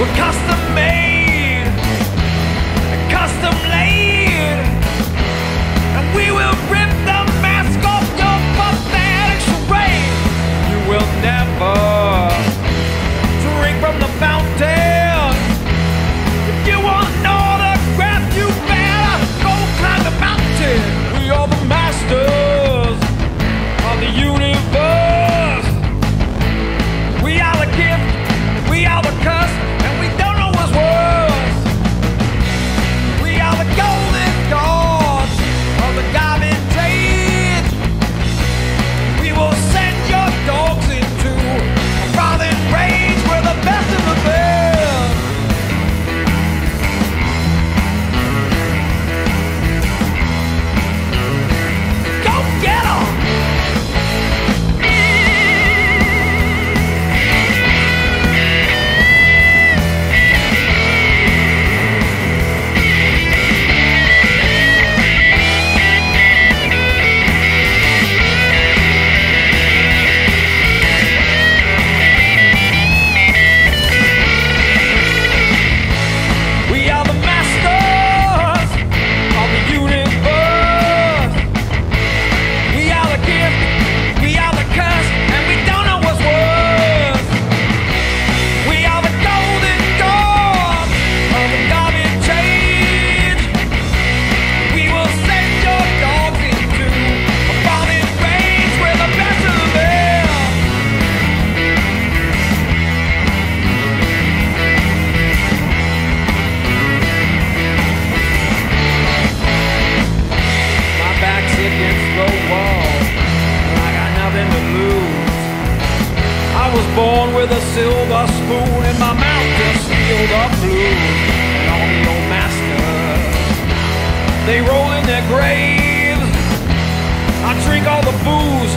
We're custom made, custom laid, and we will rip them with a silver spoon in my mouth to steal the blues. And all old masters, they roll in their graves. I drink all the booze